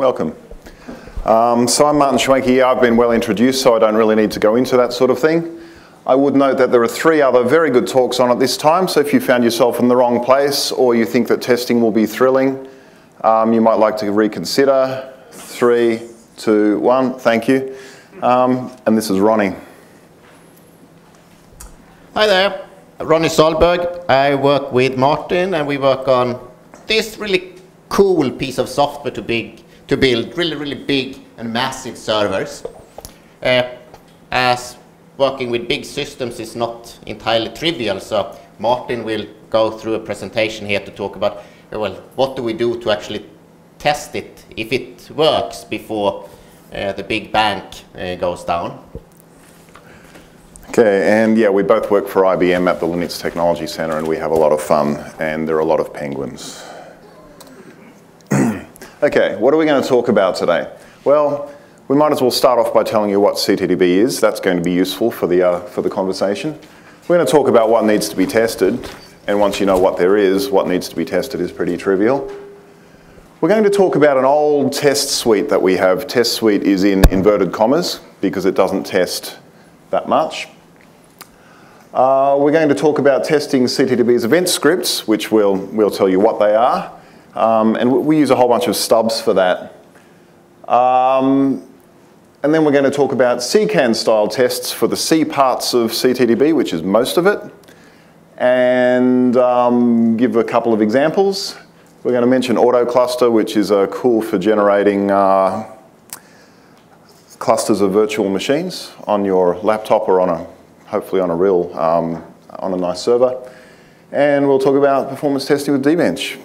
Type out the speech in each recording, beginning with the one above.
welcome. Um, so I'm Martin Schwenke. I've been well introduced, so I don't really need to go into that sort of thing. I would note that there are three other very good talks on at this time, so if you found yourself in the wrong place or you think that testing will be thrilling, um, you might like to reconsider. Three, two, one, thank you. Um, and this is Ronnie. Hi there, Ronnie Sahlberg. I work with Martin and we work on this really cool piece of software to, big, to build really, really big and massive servers. Uh, as working with big systems is not entirely trivial, so Martin will go through a presentation here to talk about, well, what do we do to actually test it, if it works, before uh, the big bank uh, goes down. Okay, and yeah, we both work for IBM at the Linux Technology Center and we have a lot of fun and there are a lot of penguins. Okay, what are we going to talk about today? Well, we might as well start off by telling you what CTDB is. That's going to be useful for the, uh, for the conversation. We're going to talk about what needs to be tested, and once you know what there is, what needs to be tested is pretty trivial. We're going to talk about an old test suite that we have. Test suite is in inverted commas because it doesn't test that much. Uh, we're going to talk about testing CTDB's event scripts, which we'll, we'll tell you what they are. Um, and we use a whole bunch of stubs for that. Um, and then we're going to talk about CCAN style tests for the C parts of CTDB, which is most of it. And um, give a couple of examples. We're going to mention AutoCluster, which is a cool for generating uh, clusters of virtual machines on your laptop or on a hopefully on a real, um, on a nice server. And we'll talk about performance testing with dbench.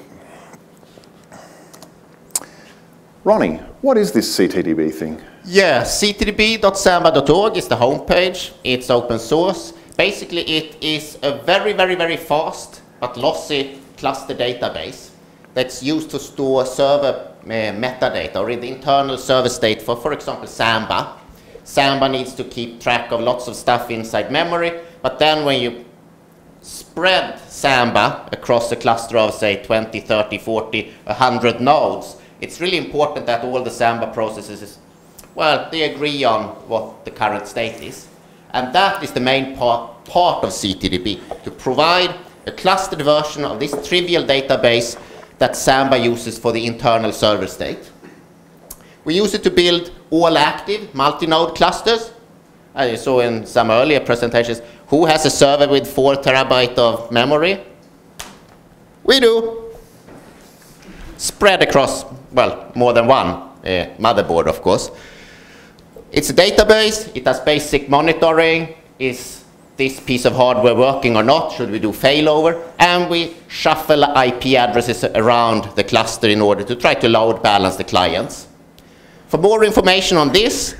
Ronnie, what is this CTDB thing? Yeah, ctdb.samba.org is the homepage. It's open source. Basically, it is a very, very, very fast but lossy cluster database that's used to store server uh, metadata or in the internal server state for, for example, Samba. Samba needs to keep track of lots of stuff inside memory, but then when you spread Samba across a cluster of, say, 20, 30, 40, 100 nodes, it's really important that all the Samba processes, well, they agree on what the current state is. And that is the main part, part of CTDB, to provide a clustered version of this trivial database that Samba uses for the internal server state. We use it to build all active multi-node clusters. As you saw in some earlier presentations, who has a server with four terabyte of memory? We do. Spread across, well, more than one uh, motherboard, of course. It's a database, it has basic monitoring, is this piece of hardware working or not, should we do failover, and we shuffle IP addresses around the cluster in order to try to load balance the clients. For more information on this,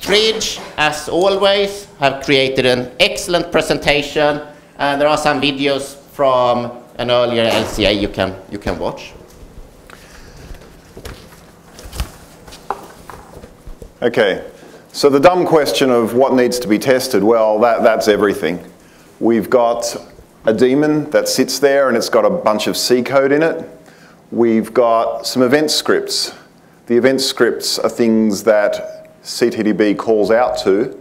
Tridge, as always, have created an excellent presentation, and there are some videos from an earlier LCA you can, you can watch. Okay, so the dumb question of what needs to be tested, well, that, that's everything. We've got a daemon that sits there and it's got a bunch of C code in it. We've got some event scripts the event scripts are things that CTDB calls out to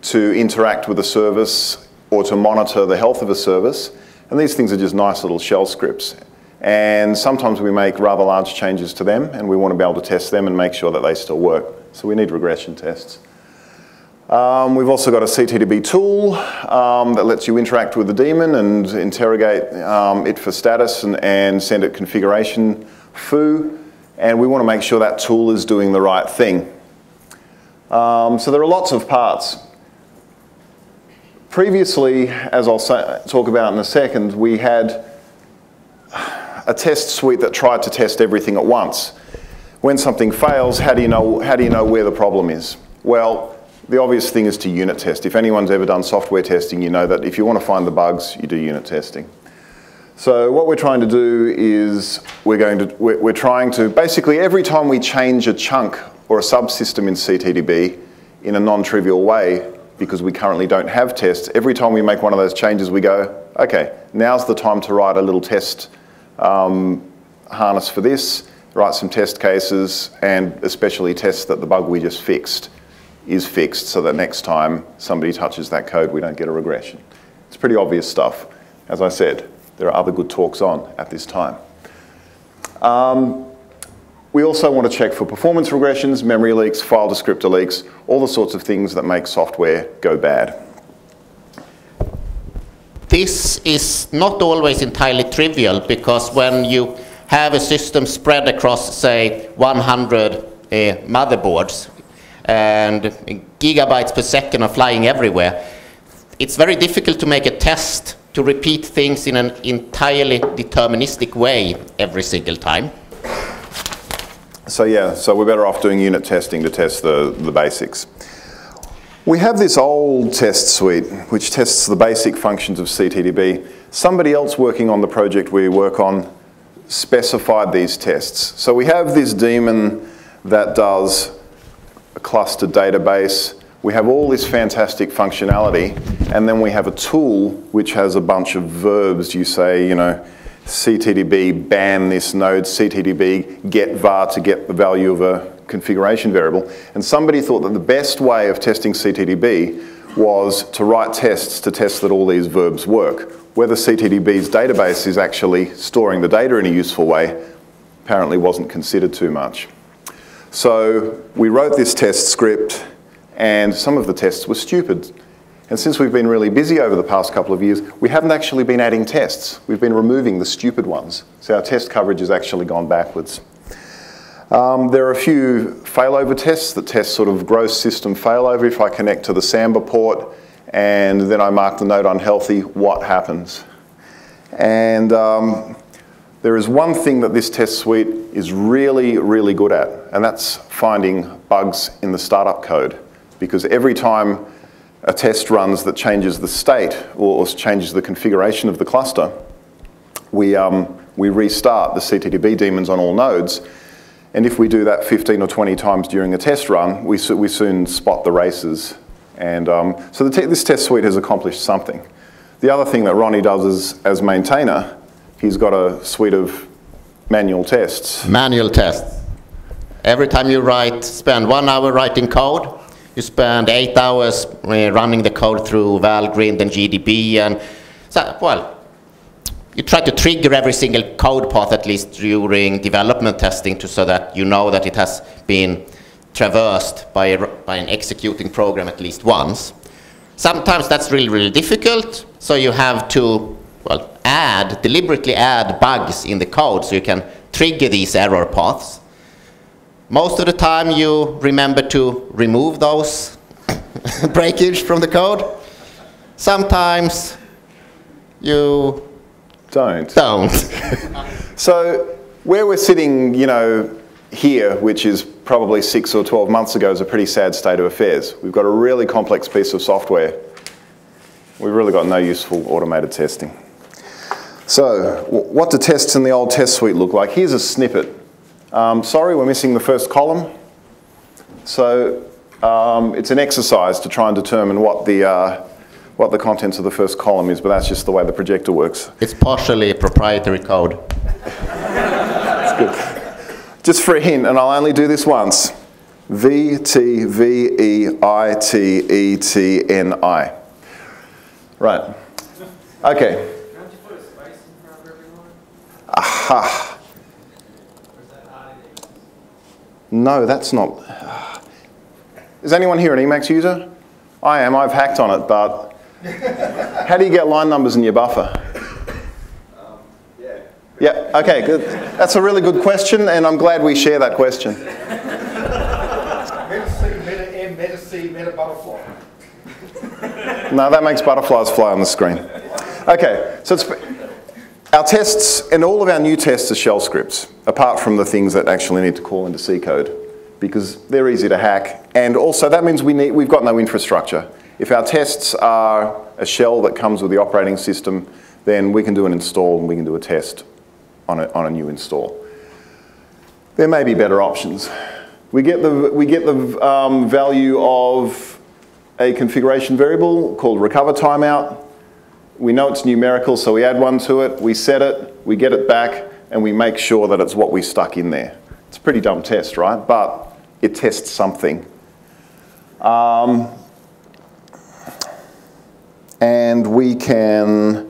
to interact with a service or to monitor the health of a service. And these things are just nice little shell scripts. And sometimes we make rather large changes to them and we want to be able to test them and make sure that they still work. So we need regression tests. Um, we've also got a CTDB tool um, that lets you interact with the daemon and interrogate um, it for status and, and send it configuration foo and we want to make sure that tool is doing the right thing. Um, so there are lots of parts. Previously, as I'll say, talk about in a second, we had a test suite that tried to test everything at once. When something fails, how do you know, how do you know where the problem is? Well, the obvious thing is to unit test. If anyone's ever done software testing, you know that if you want to find the bugs, you do unit testing. So what we're trying to do is we're going to we're, trying to basically every time we change a chunk or a subsystem in CTDB in a non-trivial way because we currently don't have tests. Every time we make one of those changes, we go, okay, now's the time to write a little test um, harness for this, write some test cases, and especially test that the bug we just fixed is fixed so that next time somebody touches that code, we don't get a regression. It's pretty obvious stuff. As I said, there are other good talks on at this time. Um, we also want to check for performance regressions, memory leaks, file descriptor leaks, all the sorts of things that make software go bad. This is not always entirely trivial because when you have a system spread across, say, 100 uh, motherboards and gigabytes per second are flying everywhere, it's very difficult to make a test to repeat things in an entirely deterministic way every single time. So yeah, so we're better off doing unit testing to test the, the basics. We have this old test suite which tests the basic functions of CTDB. Somebody else working on the project we work on specified these tests. So we have this daemon that does a clustered database. We have all this fantastic functionality and then we have a tool which has a bunch of verbs. You say, you know, CTDB ban this node, CTDB get var to get the value of a configuration variable. And somebody thought that the best way of testing CTDB was to write tests to test that all these verbs work. Whether CTDB's database is actually storing the data in a useful way apparently wasn't considered too much. So we wrote this test script and some of the tests were stupid. And since we've been really busy over the past couple of years, we haven't actually been adding tests. We've been removing the stupid ones. So our test coverage has actually gone backwards. Um, there are a few failover tests that test sort of gross system failover. If I connect to the Samba port and then I mark the node unhealthy, what happens? And um, there is one thing that this test suite is really, really good at, and that's finding bugs in the startup code. Because every time a test runs that changes the state or, changes the configuration of the cluster, we, um, we restart the CTDB daemons on all nodes. And if we do that 15 or 20 times during a test run, we, we soon spot the races. And um, so te this test suite has accomplished something. The other thing that Ronnie does is, as maintainer, he's got a suite of manual tests. Manual tests. Every time you write, spend one hour writing code, you spend eight hours uh, running the code through Valgrind and GDB, and so, well, you try to trigger every single code path at least during development testing to, so that you know that it has been traversed by, a, by an executing program at least once. Sometimes that's really, really difficult, so you have to, well, add, deliberately add bugs in the code so you can trigger these error paths. Most of the time you remember to remove those breakage from the code. Sometimes you don't. Don't. so where we're sitting, you know, here, which is probably six or 12 months ago, is a pretty sad state of affairs. We've got a really complex piece of software. We've really got no useful automated testing. So what do tests in the old test suite look like? Here's a snippet. Um, sorry, we're missing the first column. So um, it's an exercise to try and determine what the, uh, what the contents of the first column is, but that's just the way the projector works. It's partially proprietary code. that's good. Just for a hint, and I'll only do this once. V T V E I T E T N I. Right. Okay. Aha. No, that's not. Is anyone here an Emacs user? I am. I've hacked on it, but how do you get line numbers in your buffer? Um, yeah. Yeah, okay, good. That's a really good question, and I'm glad we share that question. Meta C, meta M, meta C, meta butterfly. no, that makes butterflies fly on the screen. Okay, so it's, our tests, and all of our new tests are shell scripts, apart from the things that actually need to call into C code, because they're easy to hack. And also that means we need, we've got no infrastructure. If our tests are a shell that comes with the operating system, then we can do an install and we can do a test on a, on a new install. There may be better options. We get the, we get the um, value of a configuration variable called recover timeout. We know it's numerical, so we add one to it, we set it, we get it back, and we make sure that it's what we stuck in there. It's a pretty dumb test, right? But it tests something. Um, and we can,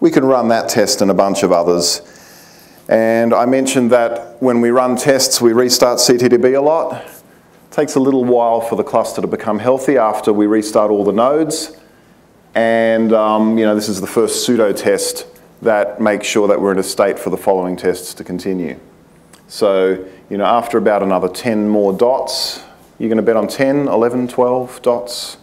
we can run that test and a bunch of others. And I mentioned that when we run tests, we restart CTDB a lot. It takes a little while for the cluster to become healthy after we restart all the nodes. And um, you know, this is the first pseudo test that makes sure that we're in a state for the following tests to continue. So, you know, after about another 10 more dots, you're going to bet on 10, 11, 12 dots.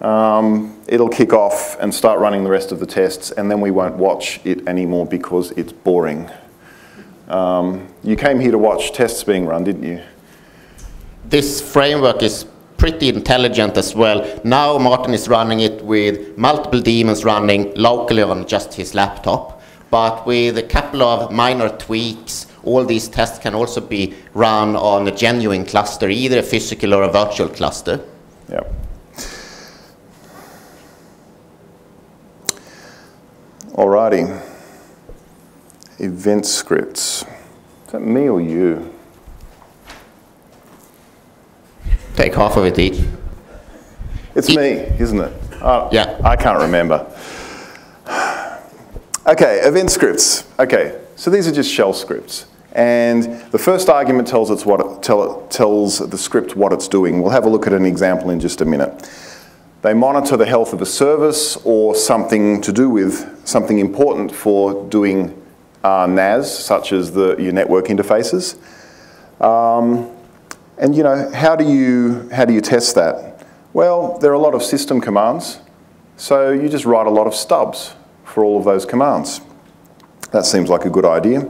Um, it'll kick off and start running the rest of the tests, and then we won't watch it anymore because it's boring. Um, you came here to watch tests being run, didn't you? This framework is pretty intelligent as well. Now Martin is running it with multiple daemons running locally on just his laptop, but with a couple of minor tweaks, all these tests can also be run on a genuine cluster, either a physical or a virtual cluster. Yeah. Alrighty. Event scripts. Is that me or you? Take half of it each. It's me, isn't it? Oh, Yeah. I can't remember. Okay, event scripts. Okay, so these are just shell scripts. And the first argument tells, it's what it, tell, tells the script what it's doing. We'll have a look at an example in just a minute. They monitor the health of a service or something to do with something important for doing uh, NAS, such as the, your network interfaces. Um, and you know, how do you, how do you test that? Well, there are a lot of system commands, so you just write a lot of stubs for all of those commands. That seems like a good idea.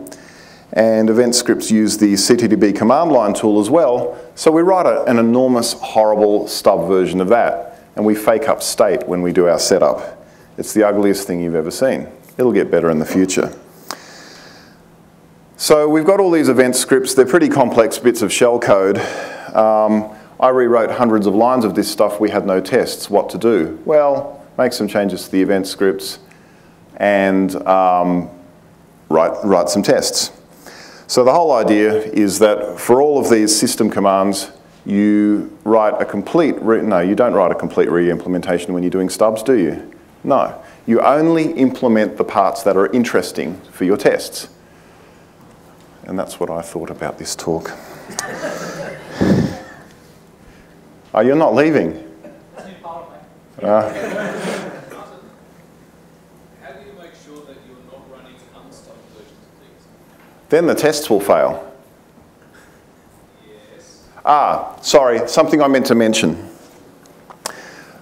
And event scripts use the CTDB command line tool as well, so we write a, an enormous, horrible stub version of that, and we fake up state when we do our setup. It's the ugliest thing you've ever seen. It'll get better in the future. So we've got all these event scripts. They're pretty complex bits of shell code. Um, I rewrote hundreds of lines of this stuff. We had no tests. What to do? Well, make some changes to the event scripts and um, write, write some tests. So the whole idea is that for all of these system commands, you write a complete, no, you don't write a complete re-implementation when you're doing stubs, do you? No. You only implement the parts that are interesting for your tests. And that's what I thought about this talk. oh, you're not leaving? Uh, How do you make sure that you're not running unstuck versions of things? then the tests will fail. Yes. Ah, sorry, something I meant to mention.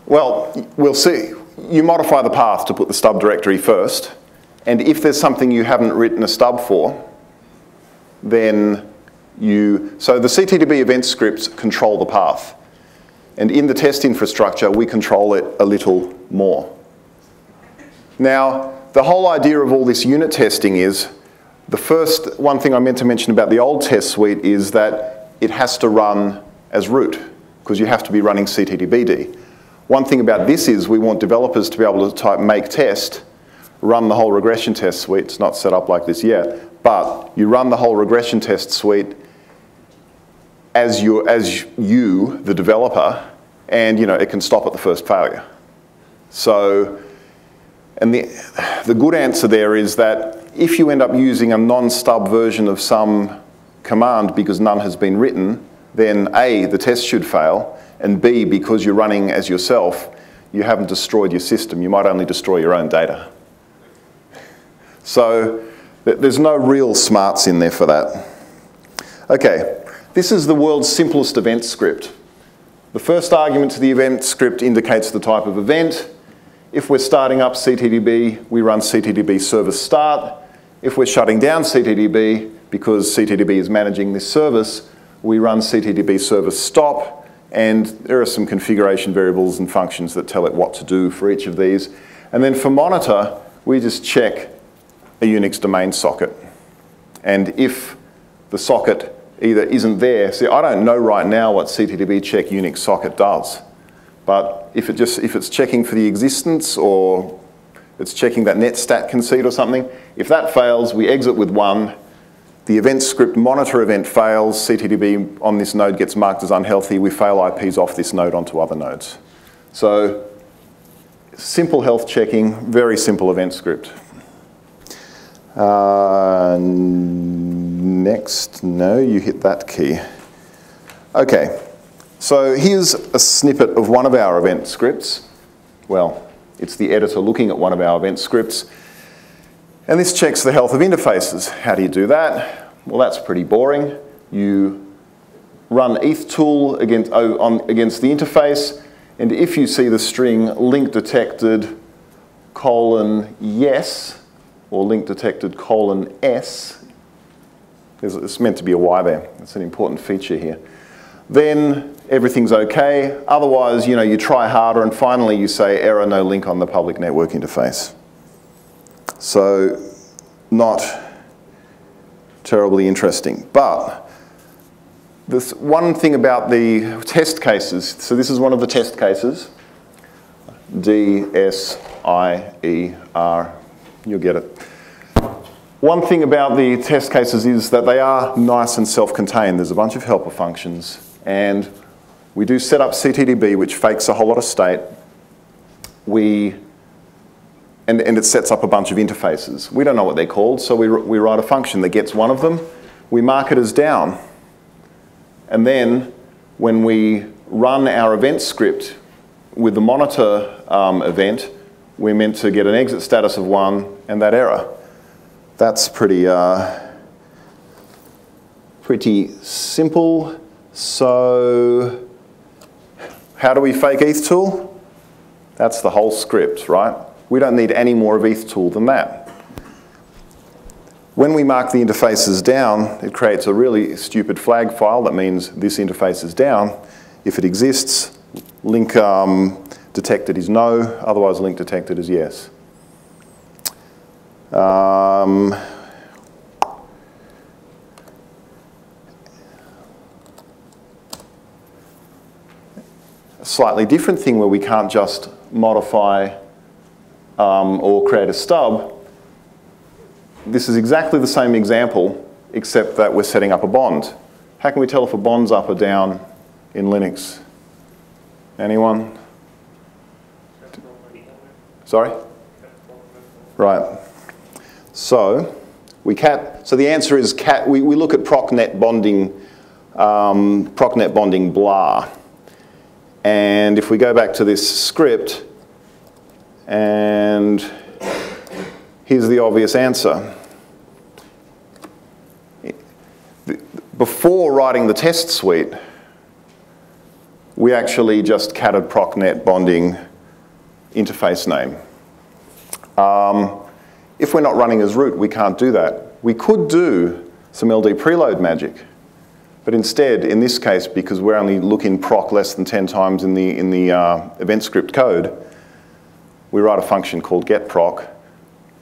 Well, we'll see. You modify the path to put the stub directory first, and if there's something you haven't written a stub for, then you, so the CTDB event scripts control the path. And in the test infrastructure, we control it a little more. Now, the whole idea of all this unit testing is, the first one thing I meant to mention about the old test suite is that it has to run as root, because you have to be running CTDBD. One thing about this is we want developers to be able to type make test, run the whole regression test suite. It's not set up like this yet, but you run the whole regression test suite as you, as you, the developer, and you know, it can stop at the first failure. So, and the, the good answer there is that if you end up using a non-stub version of some command because none has been written, then A, the test should fail, and B, because you're running as yourself, you haven't destroyed your system. You might only destroy your own data. So there's no real smarts in there for that. Okay, this is the world's simplest event script. The first argument to the event script indicates the type of event. If we're starting up CTDB, we run CTDB service start. If we're shutting down CTDB, because CTDB is managing this service, we run CTDB service stop, and there are some configuration variables and functions that tell it what to do for each of these. And then for monitor, we just check a Unix domain socket. And if the socket either isn't there, see, I don't know right now what CTDB check Unix socket does. But if, it just, if it's checking for the existence or it's checking that netstat conceit or something, if that fails, we exit with one, the event script monitor event fails, CTDB on this node gets marked as unhealthy, we fail IPs off this node onto other nodes. So simple health checking, very simple event script. Uh, next, no, you hit that key. Okay, so here's a snippet of one of our event scripts. Well, it's the editor looking at one of our event scripts. And this checks the health of interfaces. How do you do that? Well, that's pretty boring. You run ethtool against, on, against the interface, and if you see the string link detected colon yes, or link detected colon s, it's meant to be a Y there. That's an important feature here. Then everything's okay. Otherwise, you know, you try harder and finally you say error, no link on the public network interface. So not terribly interesting. But this one thing about the test cases, so this is one of the test cases, D, You'll get it. One thing about the test cases is that they are nice and self-contained. There's a bunch of helper functions and we do set up CTDB which fakes a whole lot of state. We and, and it sets up a bunch of interfaces. We don't know what they're called, so we, we write a function that gets one of them. We mark it as down. And then when we run our event script with the monitor um, event, we're meant to get an exit status of one and that error. That's pretty, uh, pretty simple. So how do we fake ethtool? That's the whole script, right? We don't need any more of ethtool than that. When we mark the interfaces down, it creates a really stupid flag file that means this interface is down. If it exists, link um, detected is no, otherwise link detected is yes. Um, a slightly different thing where we can't just modify um, or create a stub, this is exactly the same example, except that we're setting up a bond. How can we tell if a bond's up or down in Linux? Anyone? Sorry? Right. So, we cat, so the answer is cat, we, we look at procnet bonding, um, procnet bonding blah. And if we go back to this script, and here's the obvious answer. Before writing the test suite, we actually just catted procnet bonding interface name. Um, if we're not running as root, we can't do that. We could do some LD preload magic, but instead, in this case, because we're only looking proc less than 10 times in the, in the uh, event script code, we write a function called getProc,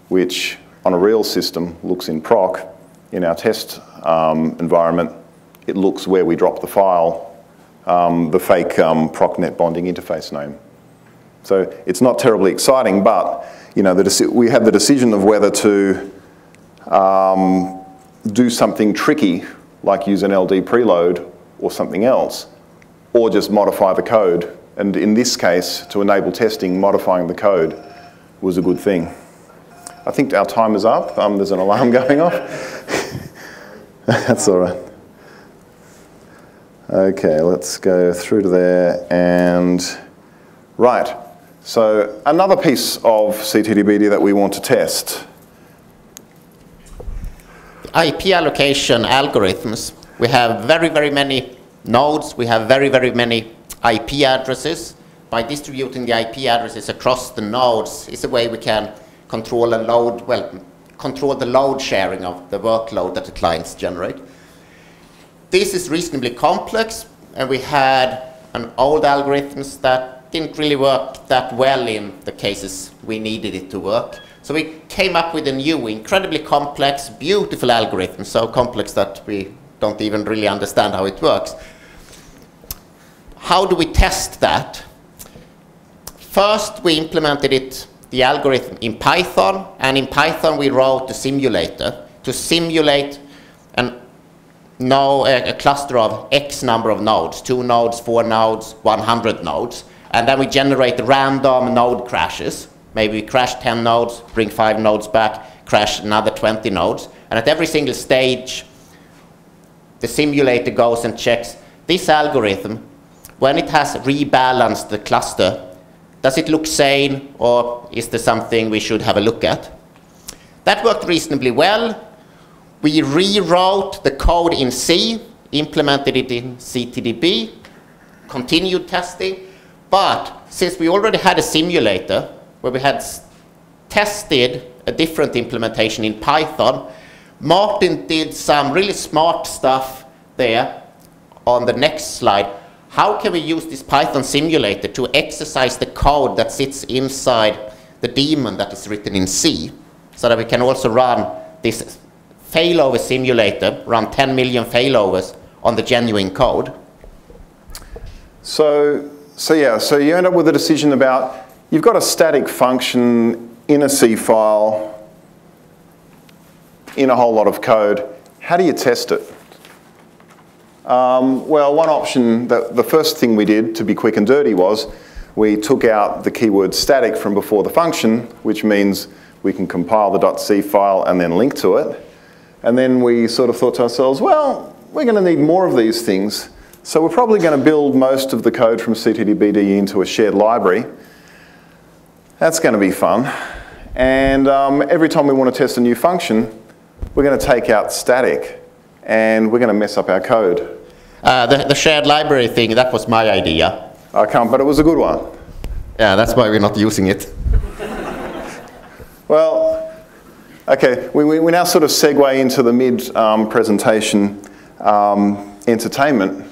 which on a real system looks in proc. In our test um, environment, it looks where we drop the file, um, the fake um, procnet bonding interface name. So it's not terribly exciting, but you know, we had the decision of whether to um, do something tricky, like use an LD preload or something else, or just modify the code and in this case, to enable testing, modifying the code was a good thing. I think our time is up. Um, there's an alarm going off. That's all right. Okay, let's go through to there and right. So another piece of CTDBD that we want to test. IP allocation algorithms. We have very, very many nodes. We have very, very many IP addresses. By distributing the IP addresses across the nodes is a way we can control and load, well, control the load sharing of the workload that the clients generate. This is reasonably complex, and we had an old algorithms that didn't really work that well in the cases we needed it to work. So we came up with a new, incredibly complex, beautiful algorithm, so complex that we don't even really understand how it works. How do we test that? First, we implemented it, the algorithm in Python, and in Python we wrote a simulator to simulate and know a, a cluster of X number of nodes, two nodes, four nodes, 100 nodes, and then we generate random node crashes. Maybe we crash 10 nodes, bring five nodes back, crash another 20 nodes, and at every single stage, the simulator goes and checks this algorithm, when it has rebalanced the cluster, does it look sane or is there something we should have a look at? That worked reasonably well. We rewrote the code in C, implemented it in CTDB, continued testing, but since we already had a simulator where we had tested a different implementation in Python, Martin did some really smart stuff there on the next slide. How can we use this Python simulator to exercise the code that sits inside the daemon that is written in C so that we can also run this failover simulator, run 10 million failovers on the genuine code? So, so yeah, so you end up with a decision about, you've got a static function in a C file in a whole lot of code. How do you test it? Um, well, one option, that the first thing we did to be quick and dirty was we took out the keyword static from before the function, which means we can compile the .c file and then link to it. And then we sort of thought to ourselves, well, we're going to need more of these things. So we're probably going to build most of the code from CTDBD into a shared library. That's going to be fun. And um, every time we want to test a new function, we're going to take out static and we're going to mess up our code. Uh, the, the shared library thing, that was my idea. I can't, but it was a good one. Yeah, that's why we're not using it. Well, okay, we, we, we, now sort of segue into the mid-presentation um, um, entertainment.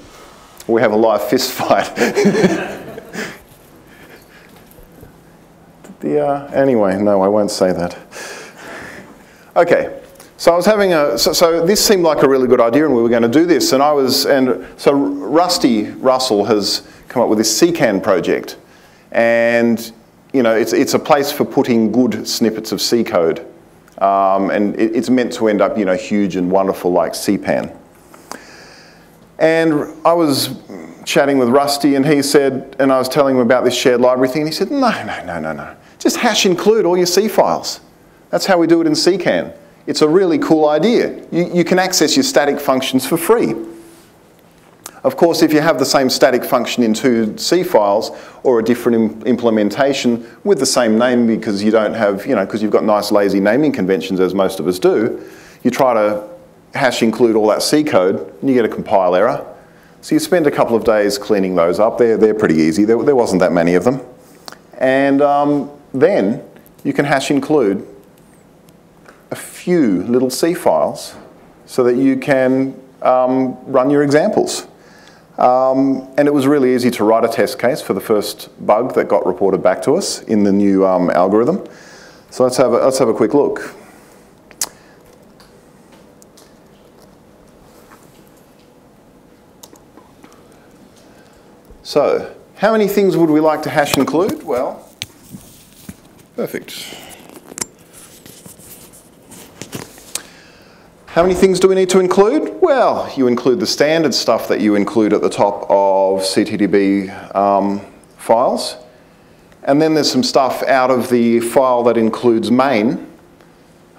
We have a live fist fight. the, uh, anyway, no, I won't say that. Okay, so I was having a, so, so, this seemed like a really good idea and we were going to do this and I was, and so Rusty Russell has come up with this CCAN project and you know, it's, it's a place for putting good snippets of C code um, and it, it's meant to end up, you know, huge and wonderful like CPAN. And I was chatting with Rusty and he said, and I was telling him about this shared library thing and he said, no, no, no, no, no. Just hash include all your C files. That's how we do it in CCAN. It's a really cool idea. You, you can access your static functions for free. Of course, if you have the same static function in two C files or a different Im implementation with the same name because you don't have, you know, because you've got nice lazy naming conventions as most of us do, you try to hash include all that C code and you get a compile error. So you spend a couple of days cleaning those up. They're, they're pretty easy. There, there wasn't that many of them. And um, then you can hash include a few little C files so that you can um, run your examples. Um, and it was really easy to write a test case for the first bug that got reported back to us in the new um, algorithm. So let's have, a, let's have a quick look. So, how many things would we like to hash include? Well, perfect. How many things do we need to include? Well, you include the standard stuff that you include at the top of CTDB um, files. And then there's some stuff out of the file that includes main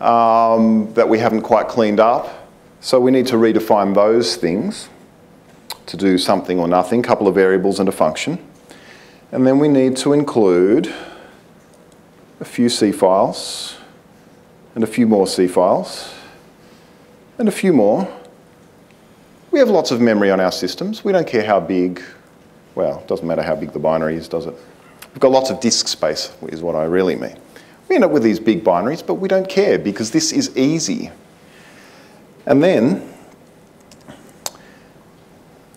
um, that we haven't quite cleaned up. So we need to redefine those things to do something or nothing, a couple of variables and a function. And then we need to include a few C files and a few more C files and a few more. We have lots of memory on our systems. We don't care how big, well, it doesn't matter how big the binary is, does it? We've got lots of disk space, is what I really mean. We end up with these big binaries, but we don't care because this is easy. And then,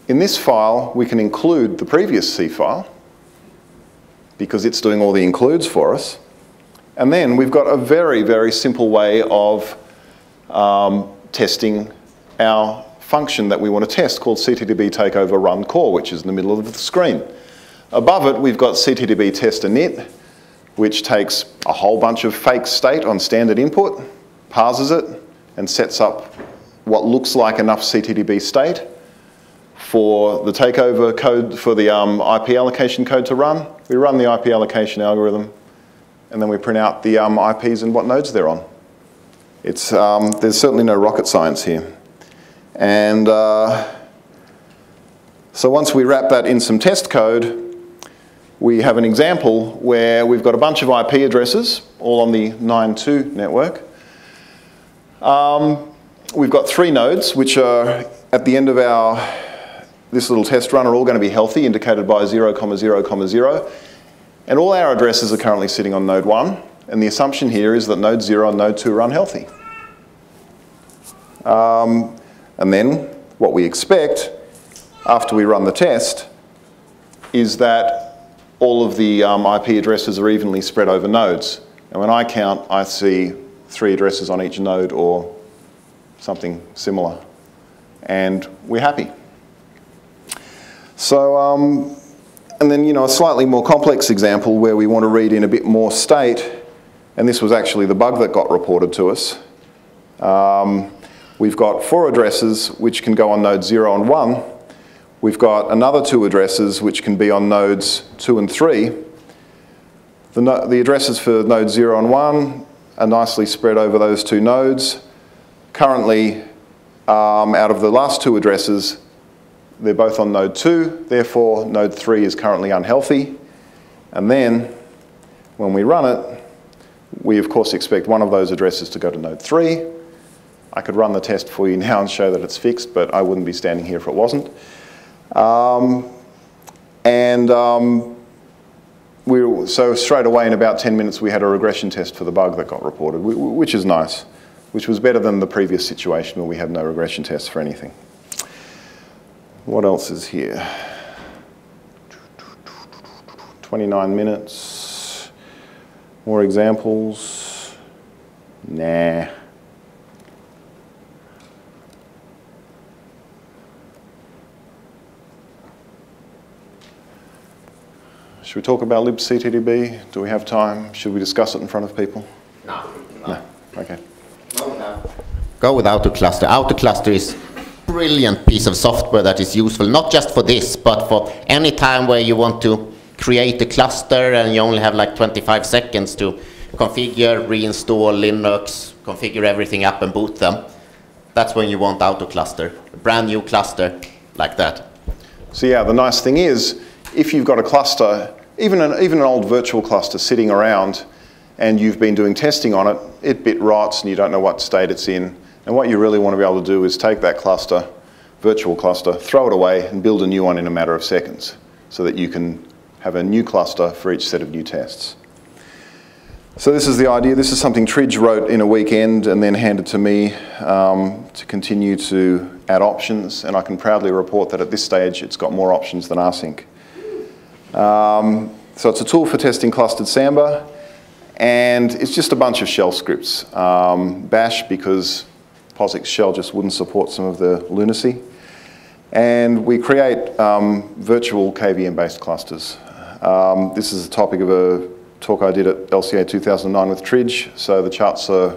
in this file, we can include the previous C file because it's doing all the includes for us. And then we've got a very, very simple way of um, testing our function that we want to test called ctdb takeover run core, which is in the middle of the screen. Above it, we've got ctdb test init, which takes a whole bunch of fake state on standard input, parses it, and sets up what looks like enough CTDB state for the takeover code, for the um, IP allocation code to run. We run the IP allocation algorithm, and then we print out the um, IPs and what nodes they're on. It's, um, there's certainly no rocket science here. And uh, so once we wrap that in some test code, we have an example where we've got a bunch of IP addresses, all on the 9.2 network. Um, we've got three nodes, which are at the end of our, this little test run, are all going to be healthy, indicated by 0, comma 0, comma 0. And all our addresses are currently sitting on node 1. And the assumption here is that node 0 and node 2 are unhealthy. Um, and then what we expect after we run the test is that all of the um, IP addresses are evenly spread over nodes. And when I count, I see three addresses on each node or something similar. And we're happy. So, um, and then, you know, a slightly more complex example where we want to read in a bit more state, and this was actually the bug that got reported to us. Um, we've got four addresses which can go on nodes 0 and 1, We've got another two addresses which can be on nodes 2 and 3. The, no the addresses for node 0 and 1 are nicely spread over those two nodes. Currently, um, out of the last two addresses, they're both on node 2, therefore node 3 is currently unhealthy. And then, when we run it, we of course expect one of those addresses to go to node 3. I could run the test for you now and show that it's fixed, but I wouldn't be standing here if it wasn't. Um, and um, we so straight away in about 10 minutes we had a regression test for the bug that got reported, which is nice, which was better than the previous situation where we had no regression tests for anything. What else is here? 29 minutes. More examples? Nah. Should we talk about libctdb? Do we have time? Should we discuss it in front of people? No. No. Okay. Go with AutoCluster. cluster is a brilliant piece of software that is useful, not just for this, but for any time where you want to create a cluster and you only have like 25 seconds to configure, reinstall Linux, configure everything up and boot them. That's when you want auto cluster, a brand new cluster like that. So yeah, the nice thing is, if you've got a cluster even an, even an old virtual cluster sitting around and you've been doing testing on it, it bit rots and you don't know what state it's in. And what you really want to be able to do is take that cluster, virtual cluster, throw it away and build a new one in a matter of seconds so that you can have a new cluster for each set of new tests. So this is the idea. This is something Tridge wrote in a weekend and then handed to me um, to continue to add options. And I can proudly report that at this stage, it's got more options than rsync. Um, so it's a tool for testing clustered Samba, and it's just a bunch of shell scripts. Um, bash, because POSIX shell just wouldn't support some of the lunacy. And we create um, virtual KVM-based clusters. Um, this is the topic of a talk I did at LCA 2009 with Tridge, so the charts are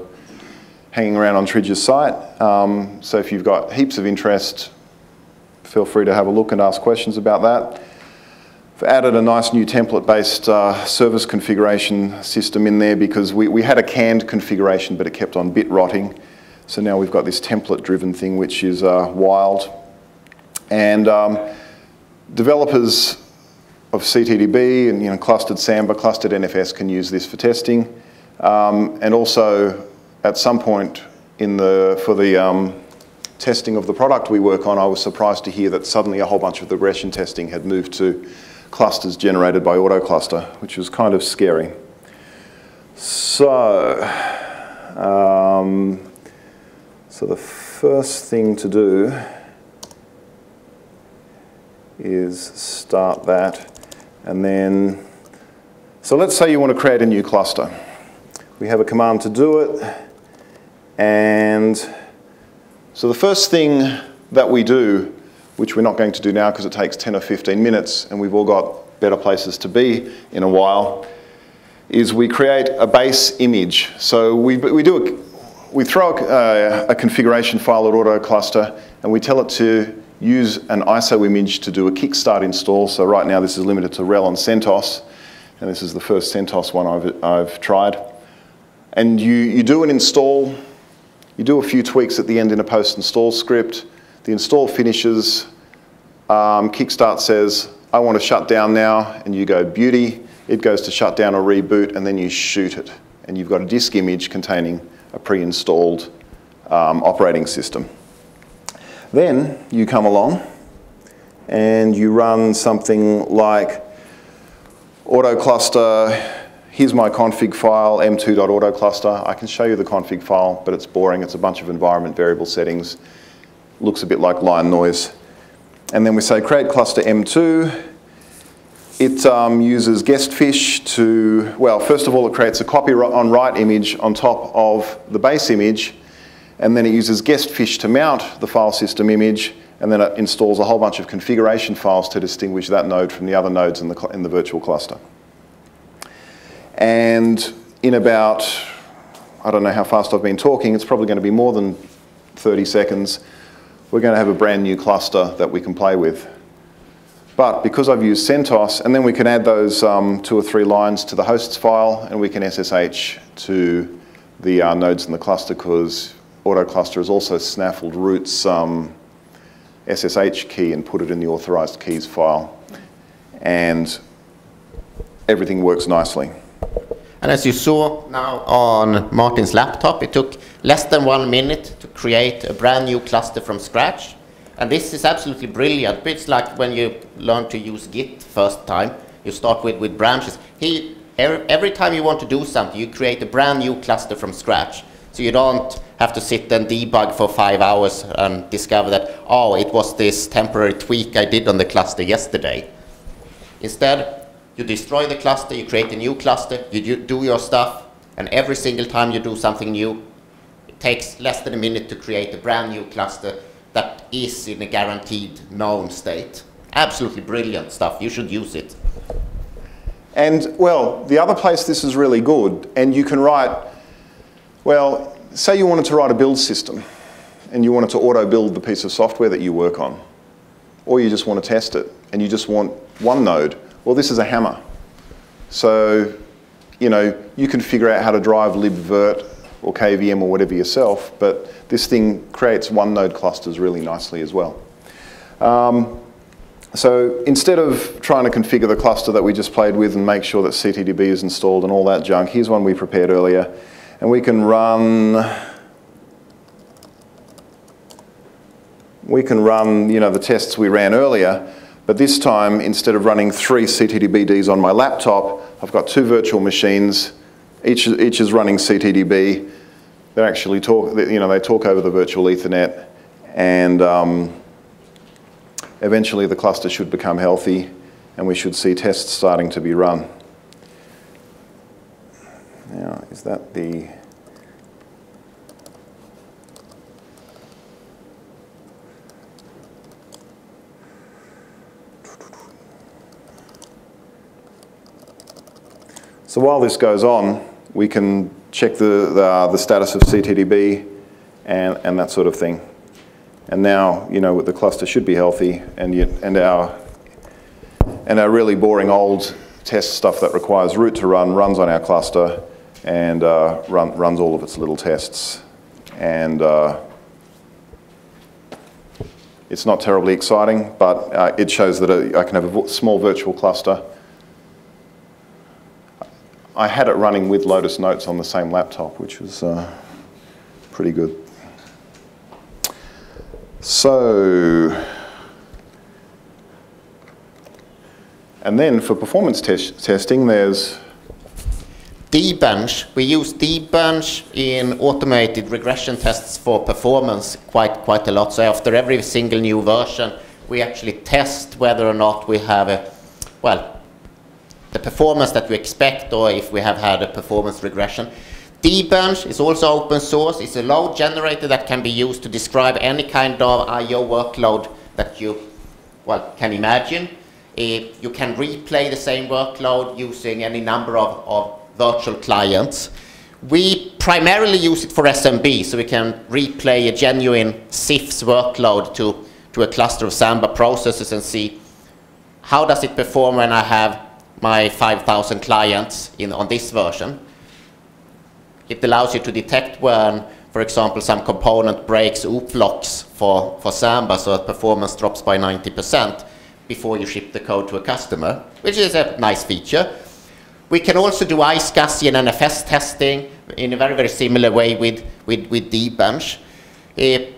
hanging around on Tridge's site. Um, so if you've got heaps of interest, feel free to have a look and ask questions about that. I've added a nice new template-based uh, service configuration system in there because we, we had a canned configuration, but it kept on bit rotting. So now we've got this template-driven thing, which is uh, wild. And um, developers of CTDB and you know, clustered Samba, clustered NFS can use this for testing. Um, and also, at some point in the, for the um, testing of the product we work on, I was surprised to hear that suddenly a whole bunch of the regression testing had moved to clusters generated by AutoCluster, which was kind of scary. So, um, so the first thing to do is start that and then, so let's say you want to create a new cluster. We have a command to do it and so the first thing that we do which we're not going to do now because it takes 10 or 15 minutes and we've all got better places to be in a while, is we create a base image. So we, we do we throw a, a configuration file at AutoCluster and we tell it to use an ISO image to do a kickstart install. So right now this is limited to RHEL and CentOS, and this is the first CentOS one I've, I've tried. And you, you do an install, you do a few tweaks at the end in a post-install script, the install finishes, um, Kickstart says, I want to shut down now, and you go beauty, it goes to shut down or reboot, and then you shoot it. And you've got a disk image containing a pre-installed um, operating system. Then you come along and you run something like AutoCluster, here's my config file, m2.autocluster. I can show you the config file, but it's boring. It's a bunch of environment variable settings. Looks a bit like line noise. And then we say create cluster M2. It um, uses guestfish to, well, first of all, it creates a copy on write image on top of the base image and then it uses guestfish to mount the file system image, and then it installs a whole bunch of configuration files to distinguish that node from the other nodes in the, in the virtual cluster. And in about, I don't know how fast I've been talking, it's probably going to be more than 30 seconds, we're going to have a brand new cluster that we can play with. But because I've used CentOS, and then we can add those um, two or three lines to the hosts file, and we can SSH to the uh, nodes in the cluster because AutoCluster has also snaffled root's um, SSH key and put it in the authorized keys file. And everything works nicely. And as you saw now on Martin's laptop, it took less than one minute to create a brand new cluster from scratch. And this is absolutely brilliant. It's like when you learn to use Git first time, you start with, with branches. He, every time you want to do something, you create a brand new cluster from scratch. So you don't have to sit and debug for five hours and discover that, oh, it was this temporary tweak I did on the cluster yesterday. Instead, you destroy the cluster, you create a new cluster, you do your stuff, and every single time you do something new, it takes less than a minute to create a brand new cluster that is in a guaranteed known state. Absolutely brilliant stuff. You should use it. And, well, the other place this is really good, and you can write well, say you wanted to write a build system and you wanted to auto build the piece of software that you work on, or you just want to test it and you just want one node. Well, this is a hammer. So, you know, you can figure out how to drive libvirt or KVM or whatever yourself, but this thing creates one node clusters really nicely as well. Um, so instead of trying to configure the cluster that we just played with and make sure that CTDB is installed and all that junk, here's one we prepared earlier and we can run we can run you know the tests we ran earlier but this time instead of running three CTDBDs on my laptop I've got two virtual machines each, each is running CTDB they actually talk you know they talk over the virtual ethernet and um, eventually the cluster should become healthy and we should see tests starting to be run. Now, is that the... So while this goes on, we can check the, the, the status of CTDB and, and that sort of thing. And now, you know, the cluster should be healthy and, you, and, our, and our really boring old test stuff that requires root to run runs on our cluster and uh, run, runs all of its little tests. And uh, it's not terribly exciting, but uh, it shows that I can have a small virtual cluster. I had it running with Lotus Notes on the same laptop, which was uh, pretty good. So, and then for performance testing, there's dbench. We use dbench in automated regression tests for performance quite, quite a lot. So after every single new version, we actually test whether or not we have a, well, the performance that we expect or if we have had a performance regression. dbench is also open source. It's a load generator that can be used to describe any kind of I.O. workload that you, well, can imagine. If you can replay the same workload using any number of, of virtual clients. We primarily use it for SMB, so we can replay a genuine CIFS workload to, to a cluster of Samba processes and see how does it perform when I have my 5,000 clients in, on this version. It allows you to detect when, for example, some component breaks oplocks for, for Samba so that performance drops by 90% before you ship the code to a customer, which is a nice feature. We can also do iSCSI and NFS testing in a very, very similar way with, with, with dbench. Uh,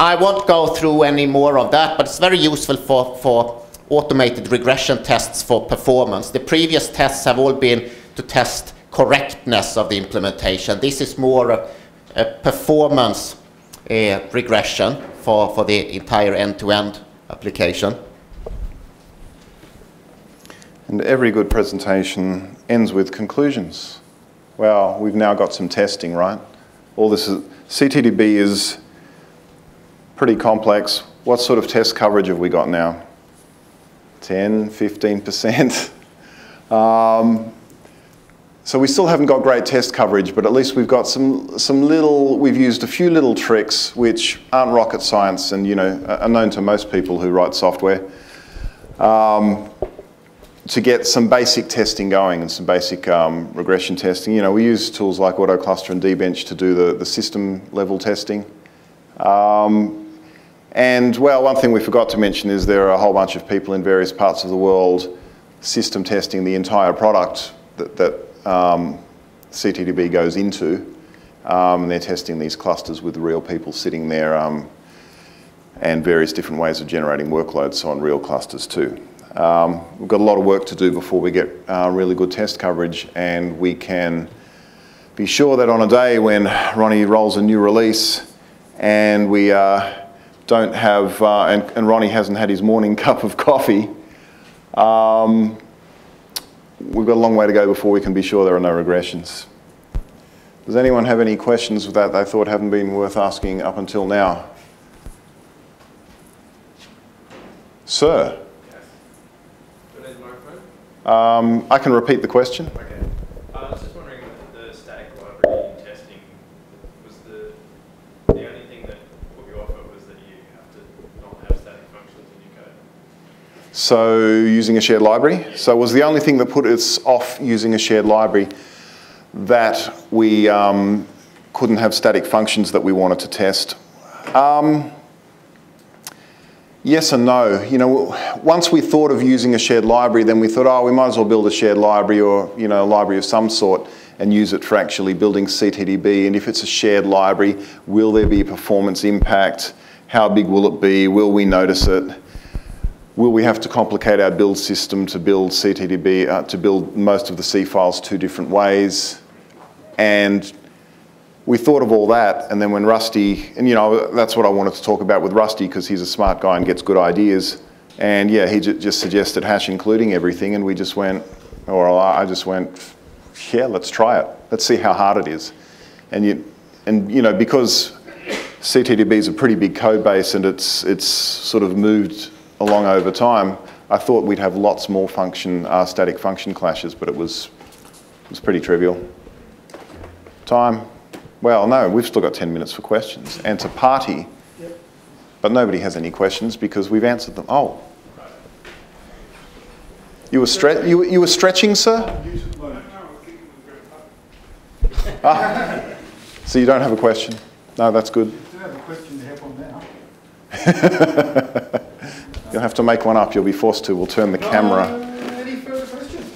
I won't go through any more of that, but it's very useful for, for automated regression tests for performance. The previous tests have all been to test correctness of the implementation. This is more a, a performance uh, regression for, for the entire end-to-end application. And every good presentation ends with conclusions. Well, we've now got some testing, right? All this is, CTDB is pretty complex. What sort of test coverage have we got now? 10, 15%? um, so we still haven't got great test coverage, but at least we've got some, some little, we've used a few little tricks which aren't rocket science and, you know, are known to most people who write software. Um, to get some basic testing going and some basic um, regression testing. You know, we use tools like AutoCluster and dbench to do the, the system level testing. Um, and well, one thing we forgot to mention is there are a whole bunch of people in various parts of the world system testing the entire product that, that um, CTDB goes into. Um, and they're testing these clusters with real people sitting there um, and various different ways of generating workloads on real clusters too. Um, we've got a lot of work to do before we get uh, really good test coverage and we can be sure that on a day when Ronnie rolls a new release and we uh, don't have, uh, and, and, Ronnie hasn't had his morning cup of coffee, um, we've got a long way to go before we can be sure there are no regressions. Does anyone have any questions that they thought haven't been worth asking up until now? Sir? Um, I can repeat the question. Okay. Uh, I was just wondering the static library testing was the the only thing that put you off it was that you have to not have static functions in your code. So using a shared library. So it was the only thing that put us off using a shared library that we um, couldn't have static functions that we wanted to test. Um, Yes and no. You know, once we thought of using a shared library, then we thought, oh, we might as well build a shared library or you know a library of some sort and use it for actually building CTDB. And if it's a shared library, will there be a performance impact? How big will it be? Will we notice it? Will we have to complicate our build system to build CTDB, uh, to build most of the C files two different ways? And we thought of all that, and then when Rusty, and you know, that's what I wanted to talk about with Rusty because he's a smart guy and gets good ideas. And yeah, he just suggested hash including everything, and we just went, or I just went, yeah, let's try it. Let's see how hard it is. And you, and you know, because CTDB is a pretty big code base and it's it's sort of moved along over time. I thought we'd have lots more function uh, static function clashes, but it was it was pretty trivial. Time. Well, no, we've still got 10 minutes for questions and to party. Yep. But nobody has any questions because we've answered them. Oh. You were, stre- you, you were stretching, sir? ah, so you don't have a question? No, that's good. I have a question to help on now. You'll have to make one up. You'll be forced to. We'll turn the camera. Uh, any further questions?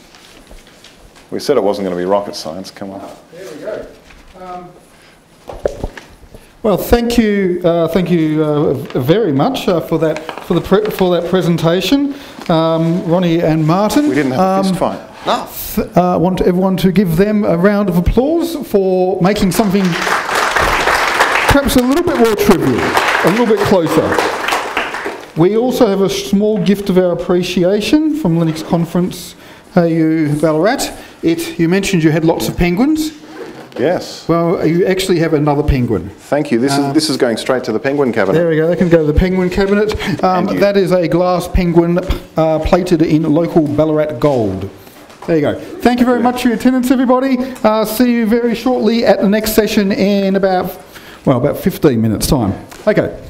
We said it wasn't going to be rocket science. Come on. there we go. Um, well, thank you, uh, thank you uh, very much uh, for that for the for that presentation, um, Ronnie and Martin. We didn't have um, a fist fight. No. Th- I uh, want everyone to give them a round of applause for making something perhaps a little bit more trivial, a little bit closer. We also have a small gift of our appreciation from Linux Conference AU Ballarat. It, you mentioned you had lots of penguins. Yes. Well, you actually have another penguin. Thank you. This is this is going straight to the penguin cabinet. There we go. They can go to the penguin cabinet. Um, that is a glass penguin uh, plated in local Ballarat gold. There you go. Thank you very much for your attendance, everybody. Uh, see you very shortly at the next session in about, well, about 15 minutes' time. Okay.